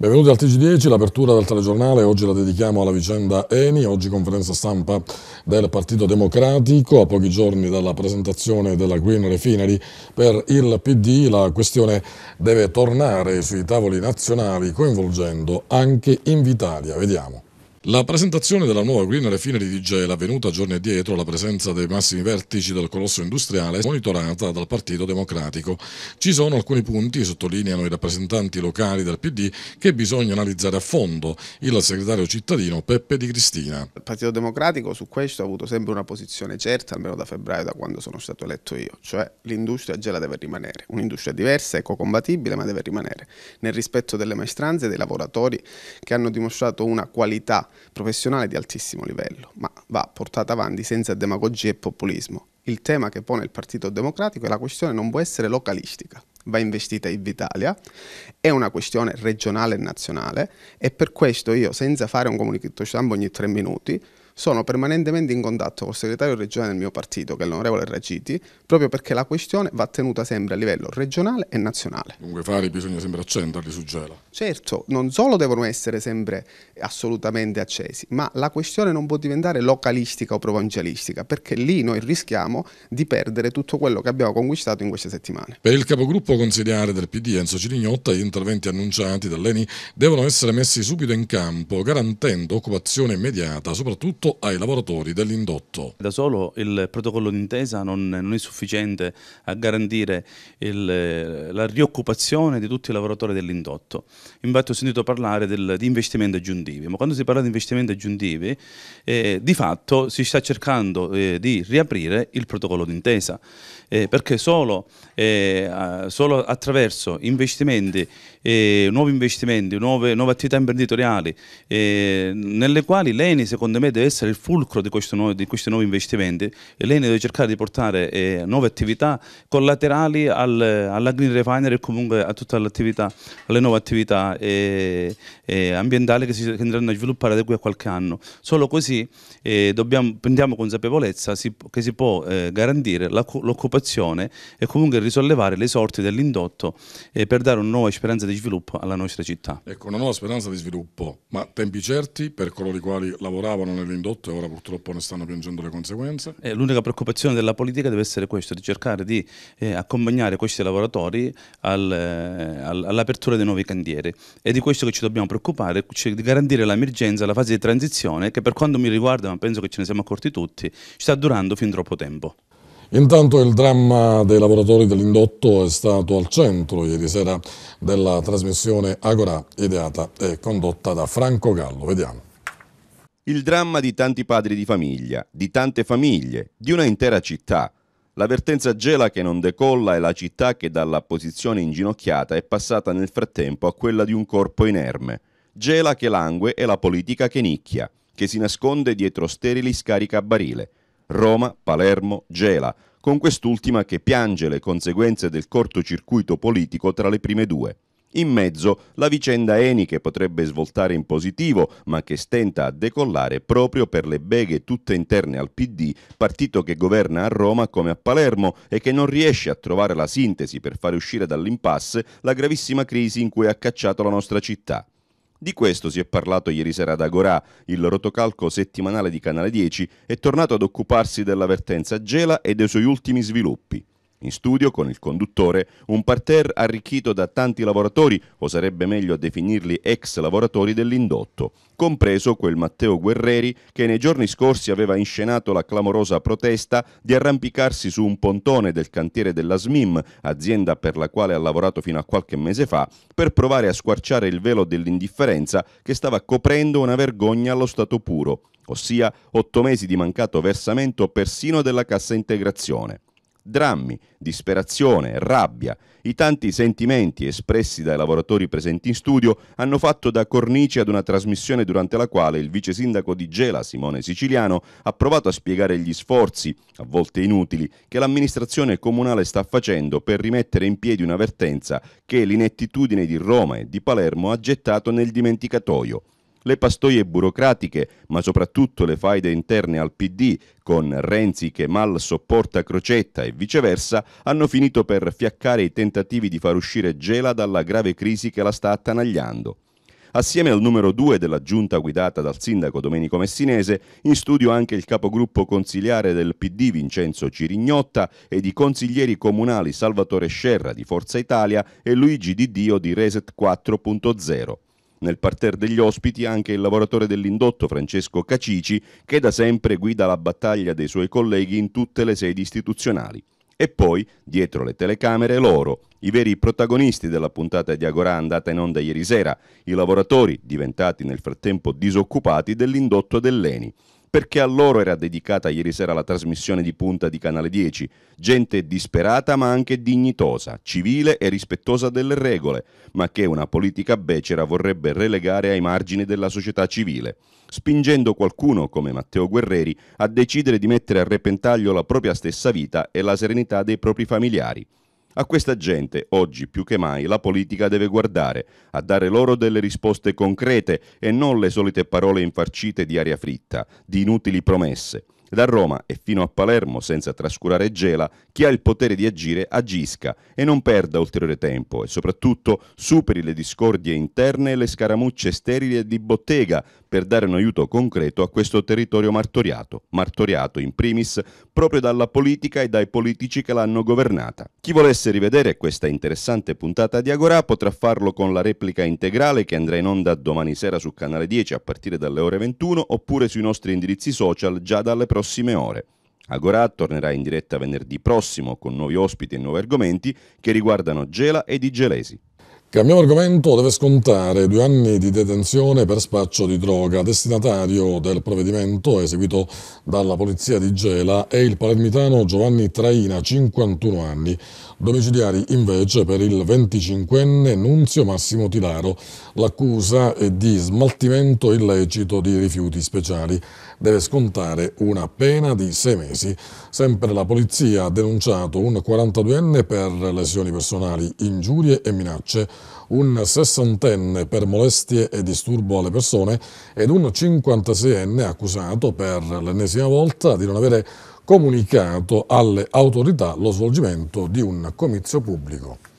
Benvenuti al TG10, l'apertura del telegiornale, oggi la dedichiamo alla vicenda Eni, oggi conferenza stampa del Partito Democratico, a pochi giorni dalla presentazione della Green Refinery per il PD, la questione deve tornare sui tavoli nazionali coinvolgendo anche Invitalia, vediamo. La presentazione della nuova Green Refinery di Gela, avvenuta giorni addietro alla presenza dei massimi vertici del colosso industriale, è monitorata dal Partito Democratico. Ci sono alcuni punti, sottolineano i rappresentanti locali del PD, che bisogna analizzare a fondo. Il segretario cittadino Peppe Di Cristina. Il Partito Democratico su questo ha avuto sempre una posizione certa, almeno da febbraio, da quando sono stato eletto io, cioè l'industria Gela deve rimanere. Un'industria diversa, ecocompatibile, ma deve rimanere nel rispetto delle maestranze dei lavoratori che hanno dimostrato una qualità professionale di altissimo livello, ma va portata avanti senza demagogia e populismo. Il tema che pone il Partito Democratico è la questione non può essere localistica, va investita in Italia, è una questione regionale e nazionale e per questo io, senza fare un comunicato stampa ogni tre minuti, sono permanentemente in contatto col segretario regionale del mio partito, che è l'onorevole Ragiti, proprio perché la questione va tenuta sempre a livello regionale e nazionale. Dunque fare bisogna sempre accenderli su Gela. Certo, non solo devono essere sempre assolutamente accesi, ma la questione non può diventare localistica o provincialistica, perché lì noi rischiamo di perdere tutto quello che abbiamo conquistato in queste settimane. Per il capogruppo consigliare del PD Enzo Cirignotta, gli interventi annunciati dall'ENI devono essere messi subito in campo, garantendo occupazione immediata, soprattutto ai lavoratori dell'indotto. Da solo il protocollo d'intesa non, non, è sufficiente a garantire il, la rioccupazione di tutti i lavoratori dell'indotto. Infatti ho sentito parlare del, di investimenti aggiuntivi, ma quando si parla di investimenti aggiuntivi eh, di fatto si sta cercando eh, di riaprire il protocollo d'intesa eh, perché solo, eh, solo, attraverso investimenti, eh, nuovi investimenti, nuove, nuove attività imprenditoriali, eh, nelle quali l'ENI secondo me deve essere il fulcro di, questi nuovi investimenti, l'ENI deve cercare di portare eh, nuove attività collaterali al, alla Green Refinery e comunque a tutte le nuove attività eh, ambientali che si che andranno a sviluppare da qui a qualche anno. Solo così dobbiamo, prendiamo consapevolezza si, che si può garantire l'occupazione e comunque risollevare le sorti dell'indotto eh, per dare una nuova speranza di sviluppo alla nostra città. Ecco, una nuova speranza di sviluppo, ma tempi certi per coloro i quali lavoravano nell'indotto e ora purtroppo ne stanno piangendo le conseguenze? Eh, l'unica preoccupazione della politica deve essere questa, di cercare di eh, accompagnare questi lavoratori al, eh, all'apertura dei nuovi cantieri e di questo che ci dobbiamo preoccupare, cioè di garantire l'emergenza, la fase di transizione che per quanto mi riguarda, ma penso che ce ne siamo accorti tutti, sta durando fin troppo tempo. Intanto il dramma dei lavoratori dell'indotto è stato al centro ieri sera della trasmissione Agora, ideata e condotta da Franco Gallo. Vediamo. Il dramma di tanti padri di famiglia, di tante famiglie, di una intera città. L'avvertenza gela che non decolla è la città che dalla posizione inginocchiata è passata nel frattempo a quella di un corpo inerme. Gela che langue è la politica che nicchia, che si nasconde dietro sterili scaricabarile Roma, Palermo, Gela, con quest'ultima che piange le conseguenze del cortocircuito politico tra le prime due. In mezzo la vicenda Eni che potrebbe svoltare in positivo, ma che stenta a decollare proprio per le beghe tutte interne al PD, partito che governa a Roma come a Palermo e che non riesce a trovare la sintesi per fare uscire dall'impasse la gravissima crisi in cui ha cacciato la nostra città. Di questo si è parlato ieri sera ad Agorà, il rotocalco settimanale di Canale 10 è tornato ad occuparsi dell'avvertenza Gela e dei suoi ultimi sviluppi. In studio, con il conduttore, un parterre arricchito da tanti lavoratori, o sarebbe meglio definirli ex lavoratori dell'indotto, compreso quel Matteo Guerreri che nei giorni scorsi aveva inscenato la clamorosa protesta di arrampicarsi su un pontone del cantiere della SMIM, azienda per la quale ha lavorato fino a qualche mese fa, per provare a squarciare il velo dell'indifferenza che stava coprendo una vergogna allo stato puro, ossia otto mesi di mancato versamento persino della cassa integrazione. Drammi, disperazione, rabbia, i tanti sentimenti espressi dai lavoratori presenti in studio hanno fatto da cornice ad una trasmissione durante la quale il vice sindaco di Gela, Simone Siciliano, ha provato a spiegare gli sforzi, a volte inutili, che l'amministrazione comunale sta facendo per rimettere in piedi una vertenza che l'inettitudine di Roma e di Palermo ha gettato nel dimenticatoio le pastoie burocratiche, ma soprattutto le faide interne al PD, con Renzi che mal sopporta Crocetta e viceversa, hanno finito per fiaccare i tentativi di far uscire Gela dalla grave crisi che la sta attanagliando. assieme al numero 2 della giunta guidata dal sindaco Domenico Messinese, in studio anche il capogruppo consiliare del PD Vincenzo Cirignotta ed i consiglieri comunali Salvatore Scerra di Forza Italia e Luigi Di Dio di Reset 4.0. Nel parterre degli ospiti anche il lavoratore dell'indotto Francesco Cacici, che da sempre guida la battaglia dei suoi colleghi in tutte le sedi istituzionali. E poi, dietro le telecamere, loro, i veri protagonisti della puntata di Agorà andata in onda ieri sera, i lavoratori, diventati nel frattempo disoccupati dell'indotto dell'Eni perché a loro era dedicata ieri sera la trasmissione di punta di Canale 10. Gente disperata ma anche dignitosa, civile e rispettosa delle regole, ma che una politica becera vorrebbe relegare ai margini della società civile, spingendo qualcuno come Matteo Guerreri a decidere di mettere a repentaglio la propria stessa vita e la serenità dei propri familiari. A questa gente, oggi più che mai, la politica deve guardare, a dare loro delle risposte concrete e non le solite parole infarcite di aria fritta, di inutili promesse. Da Roma e fino a Palermo, senza trascurare Gela, chi ha il potere di agire agisca e non perda ulteriore tempo e soprattutto superi le discordie interne e le scaramucce sterili e di bottega per dare un aiuto concreto a questo territorio martoriato, martoriato in primis proprio dalla politica e dai politici che l'hanno governata. Chi volesse rivedere questa interessante puntata di Agorà potrà farlo con la replica integrale che andrà in onda domani sera su Canale 10 a partire dalle ore 21 oppure sui nostri indirizzi social già dalle prossime ore. Agorà tornerà in diretta venerdì prossimo con nuovi ospiti e nuovi argomenti che riguardano Gela e i gelesi. Cambiamo argomento, deve scontare due anni di detenzione per spaccio di droga. Destinatario del provvedimento eseguito dalla polizia di Gela è il palermitano Giovanni Traina, 51 anni. Domiciliari invece per il 25enne Nunzio Massimo Tilaro. L'accusa è di smaltimento illecito di rifiuti speciali. Deve scontare una pena di sei mesi. Sempre la polizia ha denunciato un 42enne per lesioni personali, ingiurie e minacce, un sessantenne per molestie e disturbo alle persone ed un 56enne accusato per l'ennesima volta di non avere comunicato alle autorità lo svolgimento di un comizio pubblico.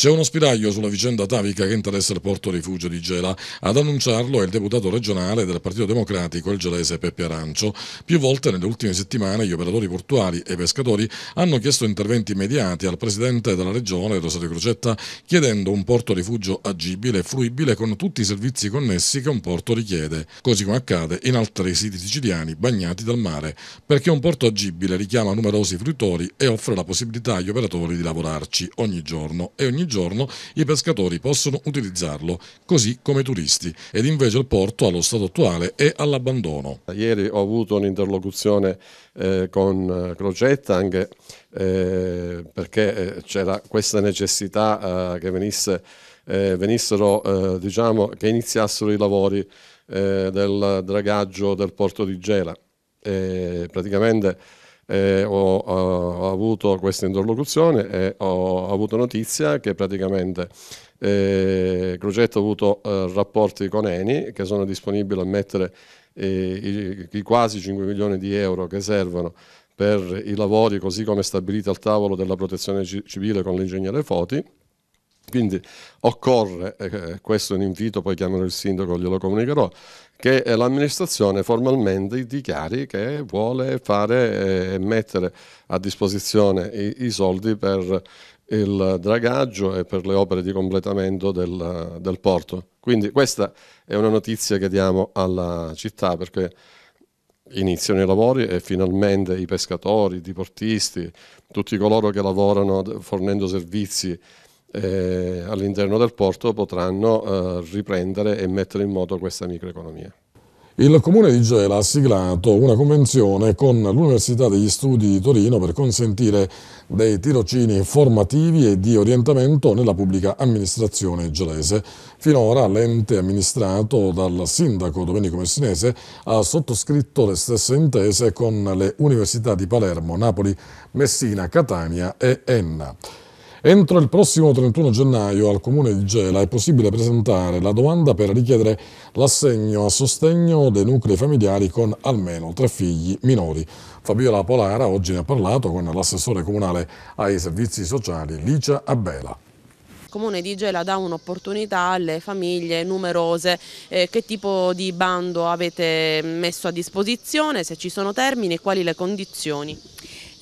C'è uno spiraglio sulla vicenda atavica che interessa il porto rifugio di Gela. Ad annunciarlo è il deputato regionale del Partito Democratico, il gelese Peppe Arancio. Più volte nelle ultime settimane gli operatori portuali e pescatori hanno chiesto interventi immediati al presidente della regione, Rosario Crocetta, chiedendo un porto rifugio agibile e fruibile con tutti i servizi connessi che un porto richiede, così come accade in altri siti siciliani bagnati dal mare, perché un porto agibile richiama numerosi fruitori e offre la possibilità agli operatori di lavorarci ogni giorno e ogni giorno i pescatori possono utilizzarlo, così come i turisti, ed invece il porto allo stato attuale è all'abbandono. Ieri ho avuto un'interlocuzione eh, con eh, Crocetta anche eh, perché eh, c'era questa necessità eh, che venisse, eh, venissero, diciamo, che iniziassero i lavori del dragaggio del porto di Gela. praticamente eh, ho, ho, avuto questa interlocuzione e ho avuto notizia che praticamente eh, Crocetto ha avuto eh, rapporti con Eni che sono disponibili a mettere eh, i, i, quasi 5 milioni di euro che servono per i lavori così come stabiliti al tavolo della protezione civile con l'ingegnere Foti quindi occorre, eh, questo è un invito, poi chiamerò il sindaco, glielo comunicherò, che l'amministrazione formalmente dichiari che vuole fare e eh, mettere a disposizione i, i, soldi per il dragaggio e per le opere di completamento del, del porto. Quindi questa è una notizia che diamo alla città perché iniziano i lavori e finalmente i pescatori, i diportisti, tutti coloro che lavorano fornendo servizi eh, all'interno del porto potranno eh, riprendere e mettere in moto questa microeconomia. Il Comune di Gela ha siglato una convenzione con l'Università degli Studi di Torino per consentire dei tirocini formativi e di orientamento nella pubblica amministrazione gelese. Finora l'ente amministrato dal sindaco Domenico Messinese ha sottoscritto le stesse intese con le università di Palermo, Napoli, Messina, Catania e Enna. Entro il prossimo 31 gennaio al Comune di Gela è possibile presentare la domanda per richiedere l'assegno a sostegno dei nuclei familiari con almeno tre figli minori. Fabiola Polara oggi ne ha parlato con l'assessore comunale ai servizi sociali Licia Abela. Comune di Gela dà un'opportunità alle famiglie numerose, eh, che tipo di bando avete messo a disposizione, se ci sono termini e quali le condizioni?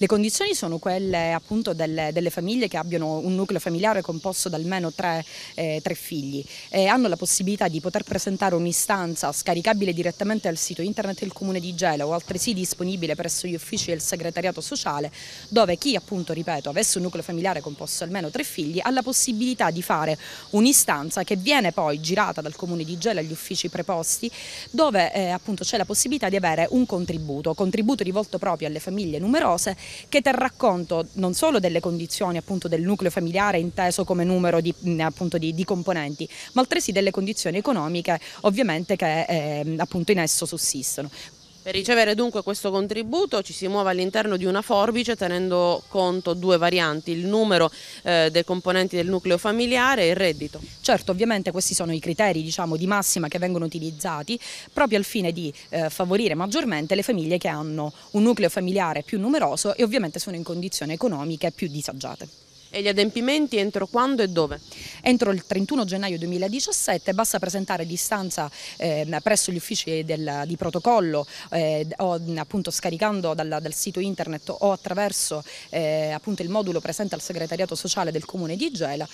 Le condizioni sono quelle appunto delle, delle, famiglie che abbiano un nucleo familiare composto da almeno tre, eh, tre figli e hanno la possibilità di poter presentare un'istanza scaricabile direttamente al sito internet del Comune di Gela o altresì disponibile presso gli uffici del segretariato sociale dove chi appunto, ripeto, avesse un nucleo familiare composto da almeno tre figli ha la possibilità di fare un'istanza che viene poi girata dal Comune di Gela agli uffici preposti dove eh, appunto c'è la possibilità di avere un contributo, contributo rivolto proprio alle famiglie numerose che terrà conto non solo delle condizioni appunto del nucleo familiare inteso come numero di, appunto, di, di componenti, ma altresì delle condizioni economiche ovviamente che eh, appunto in esso sussistono. Per ricevere dunque questo contributo ci si muove all'interno di una forbice tenendo conto due varianti, il numero eh, dei componenti del nucleo familiare e il reddito. Certo, ovviamente questi sono i criteri diciamo, di massima che vengono utilizzati proprio al fine di eh, favorire maggiormente le famiglie che hanno un nucleo familiare più numeroso e ovviamente sono in condizioni economiche più disagiate. E gli adempimenti entro quando e dove? Entro il 31 gennaio 2017 basta presentare distanza eh, presso gli uffici del, di protocollo eh, o appunto scaricando dal, dal, sito internet o attraverso eh, appunto il modulo presente al segretariato sociale del comune di Gela,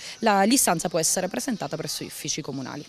l'istanza può essere presentata presso gli uffici comunali.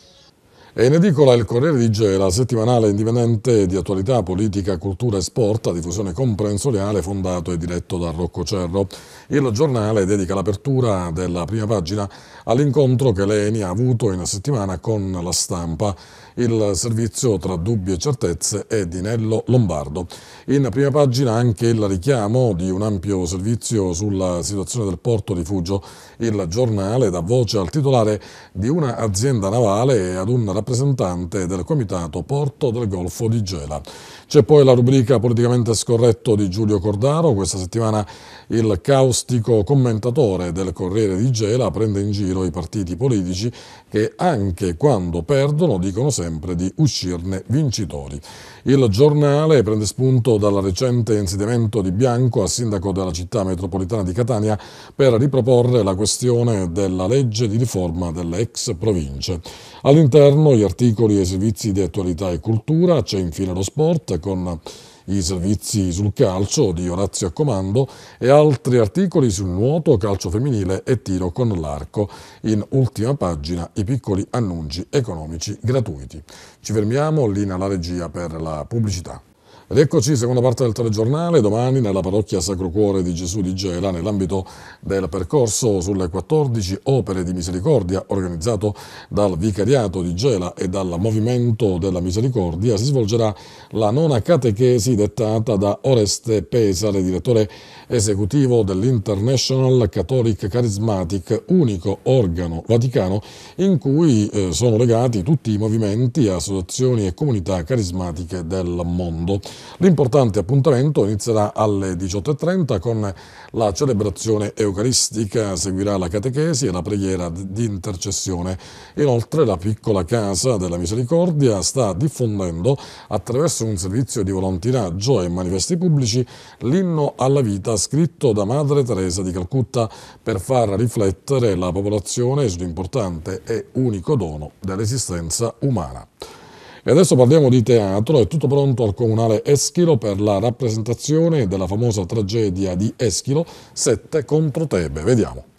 È in edicola il Corriere di Gela, settimanale indipendente di attualità, politica, cultura e sport a diffusione comprensoriale fondato e diretto da Rocco Cerro. Il giornale dedica l'apertura della prima pagina all'incontro che Leni ha avuto in settimana con la stampa. Il servizio tra dubbi e certezze è di Nello Lombardo. In prima pagina anche il richiamo di un ampio servizio sulla situazione del porto rifugio. Il giornale dà voce al titolare di un'azienda navale e ad un rappresentante del comitato Porto del Golfo di Gela. C'è poi la rubrica politicamente scorretto di Giulio Cordaro, questa settimana il caustico commentatore del Corriere di Gela prende in giro i partiti politici che anche quando perdono dicono sempre di uscirne vincitori. Il giornale prende spunto dal recente insediamento di Bianco a sindaco della città metropolitana di Catania per riproporre la questione della legge di riforma delle ex province. All'interno gli articoli e i servizi di attualità e cultura, c'è infine lo sport con i servizi sul calcio di Orazio a Comando e altri articoli sul nuoto, calcio femminile e tiro con l'arco. In ultima pagina i piccoli annunci economici gratuiti. Ci fermiamo, linea alla regia per la pubblicità. Ed eccoci, seconda parte del telegiornale, domani nella parrocchia Sacro Cuore di Gesù di Gela, nell'ambito del percorso sulle 14 opere di misericordia organizzato dal Vicariato di Gela e dal Movimento della Misericordia, si svolgerà la nona catechesi dettata da Oreste Pesare, direttore esecutivo dell'International Catholic Charismatic, unico organo vaticano in cui eh, sono legati tutti i movimenti, associazioni e comunità carismatiche del mondo. L'importante appuntamento inizierà alle 18.30 con la celebrazione eucaristica, seguirà la catechesi e la preghiera di intercessione. Inoltre la piccola Casa della Misericordia sta diffondendo attraverso un servizio di volontinaggio e manifesti pubblici l'inno alla vita scritto da Madre Teresa di Calcutta per far riflettere la popolazione sull'importante e unico dono dell'esistenza umana. E adesso parliamo di teatro, è tutto pronto al Comunale Eschilo per la rappresentazione della famosa tragedia di Eschilo, Sette contro Tebe. Vediamo.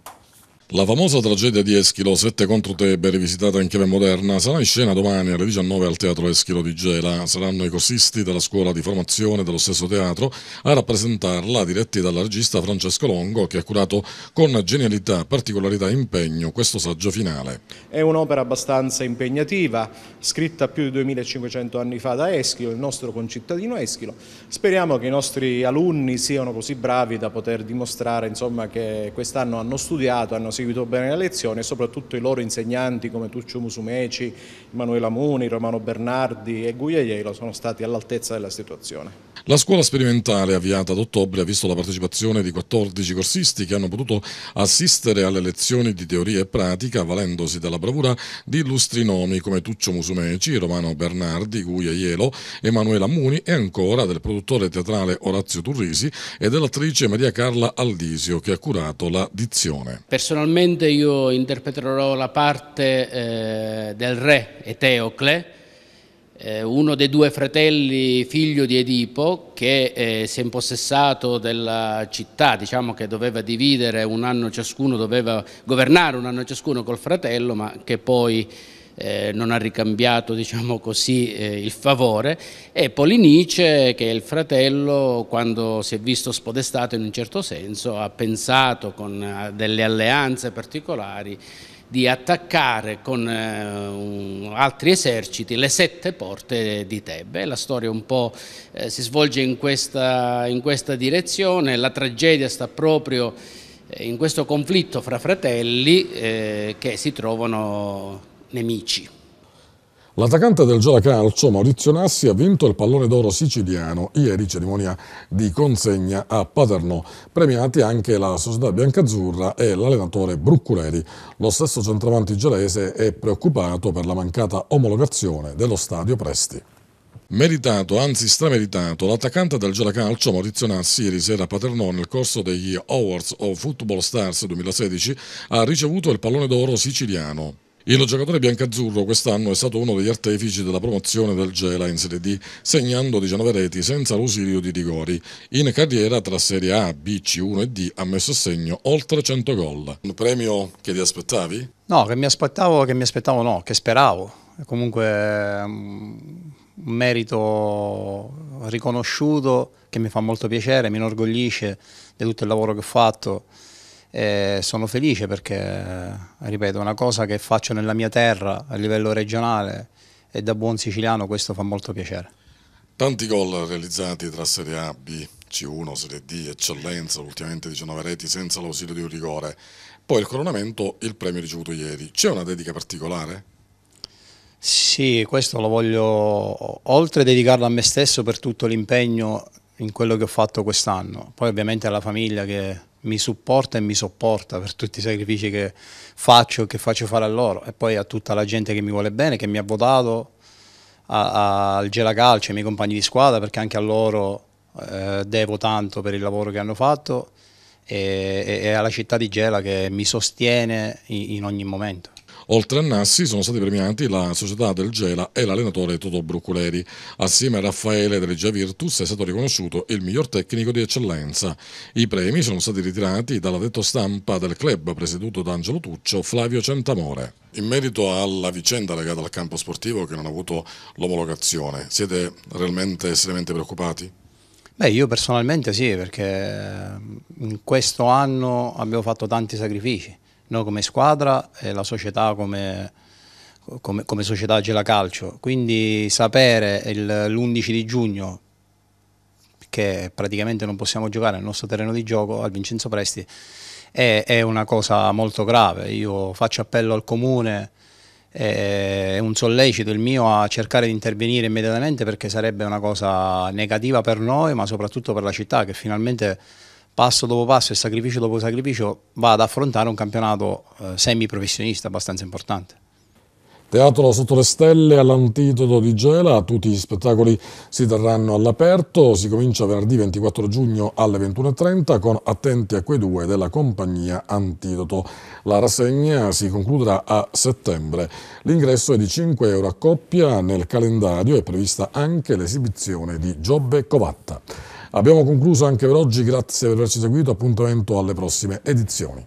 La famosa tragedia di Eschilo, 7 contro Tebe, rivisitata in chiave moderna, sarà in scena domani alle 19 al Teatro Eschilo di Gela. Saranno i corsisti della scuola di formazione dello stesso teatro a rappresentarla, diretti dal regista Francesco Longo, che ha curato con genialità, particolarità e impegno questo saggio finale. È un'opera abbastanza impegnativa, scritta più di 2500 anni fa da Eschilo, il nostro concittadino Eschilo. Speriamo che i nostri alunni siano così bravi da poter dimostrare insomma, che quest'anno hanno studiato, hanno seguito bene la lezione e soprattutto i loro insegnanti come Tuccio Musumeci, Emanuela Muni, Romano Bernardi e Gugliaiello sono stati all'altezza della situazione. La scuola sperimentale avviata ad ottobre ha visto la partecipazione di 14 corsisti che hanno potuto assistere alle lezioni di teoria e pratica avvalendosi della bravura di illustri nomi come Tuccio Musumeci, Romano Bernardi, Guia Ielo, Emanuela Muni e ancora del produttore teatrale Orazio Turrisi e dell'attrice Maria Carla Aldisio che ha curato la dizione. Personalmente io interpreterò la parte eh, del re Eteocle uno dei due fratelli, figlio di Edipo, che eh, si è impossessato della città, diciamo che doveva dividere un anno ciascuno, doveva governare un anno ciascuno col fratello, ma che poi eh, non ha ricambiato diciamo così, eh, il favore, e Polinice, che è il fratello, quando si è visto spodestato in un certo senso, ha pensato con eh, delle alleanze particolari di attaccare con eh, altri eserciti le sette porte di Tebe. La storia un po' eh, si svolge in questa, in questa, direzione, la tragedia sta proprio eh, in questo conflitto fra fratelli eh, che si trovano nemici. L'attaccante del Giola Calcio Maurizio Nassi ha vinto il pallone d'oro siciliano, ieri cerimonia di consegna a Paternò, premiati anche la società biancazzurra e l'allenatore Brucculeri. Lo stesso centravanti gelese è preoccupato per la mancata omologazione dello stadio Presti. Meritato, anzi strameritato, l'attaccante del Giola Calcio Maurizio Nassi ieri sera a Paternò nel corso degli Awards of Football Stars 2016 ha ricevuto il pallone d'oro siciliano. Il giocatore biancazzurro quest'anno è stato uno degli artefici della promozione del Gela in Serie D, segnando 19 reti senza l'ausilio di rigori. In carriera tra Serie A, B, C1 e D ha messo a segno oltre 100 gol. Un premio che ti aspettavi? No, che mi aspettavo, che mi aspettavo no, che speravo. Comunque mm, un merito riconosciuto che mi fa molto piacere, mi inorgoglisce di tutto il lavoro che ho fatto e sono felice perché, ripeto, una cosa che faccio nella mia terra a livello regionale e da buon siciliano questo fa molto piacere. Tanti gol realizzati tra Serie A, B, C1, Serie D, eccellenza, ultimamente 19 reti senza l'ausilio di un rigore. Poi il coronamento, il premio ricevuto ieri. C'è una dedica particolare? Sì, questo lo voglio, oltre a dedicarlo a me stesso per tutto l'impegno in quello che ho fatto quest'anno, poi ovviamente alla famiglia che mi supporta e mi sopporta per tutti i sacrifici che faccio e che faccio fare a loro e poi a tutta la gente che mi vuole bene, che mi ha votato, al Gela Calcio, ai miei compagni di squadra perché anche a loro eh, devo tanto per il lavoro che hanno fatto e, e, alla città di Gela che mi sostiene in, in ogni momento. Oltre a Nassi sono stati premiati la società del Gela e l'allenatore Totò Bruculeri. Assieme a Raffaele del Regia Virtus è stato riconosciuto il miglior tecnico di eccellenza. I premi sono stati ritirati dalla detto stampa del club presieduto da Angelo Tuccio Flavio Centamore. In merito alla vicenda legata al campo sportivo che non ha avuto l'omologazione, siete realmente seriamente preoccupati? Beh, io personalmente sì, perché in questo anno abbiamo fatto tanti sacrifici noi come squadra e la società come, come, come società Gela Calcio. Quindi sapere l'11 di giugno che praticamente non possiamo giocare nel nostro terreno di gioco al Vincenzo Presti è, è una cosa molto grave. Io faccio appello al comune, è un sollecito il mio a cercare di intervenire immediatamente perché sarebbe una cosa negativa per noi ma soprattutto per la città che finalmente passo dopo passo e sacrificio dopo sacrificio va ad affrontare un campionato eh, semi-professionista abbastanza importante. Teatro sotto le stelle all'antitodo di Gela, tutti gli spettacoli si terranno all'aperto, si comincia venerdì 24 giugno alle 21.30 con Attenti a quei due della compagnia Antidoto. La rassegna si concluderà a settembre. L'ingresso è di 5 euro a coppia, nel calendario è prevista anche l'esibizione di Giobbe Covatta. Abbiamo concluso anche per oggi, grazie per averci seguito, appuntamento alle prossime edizioni.